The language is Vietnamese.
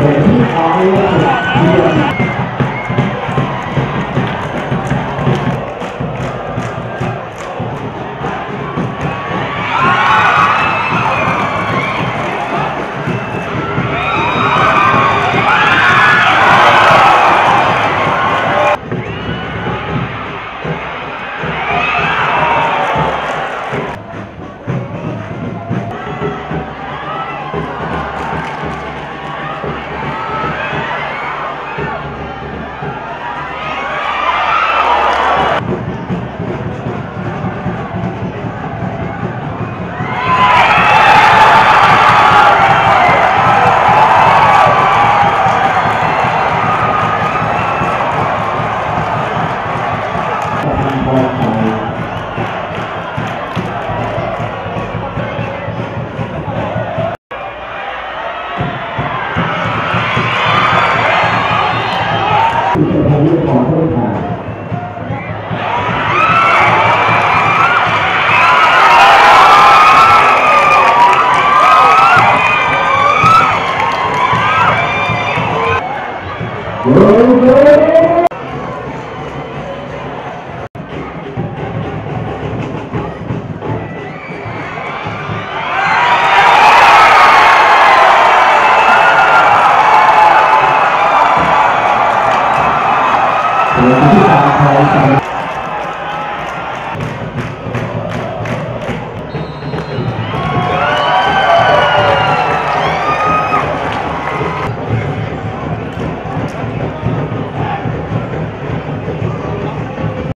and he Go, go, go! ที่สามของ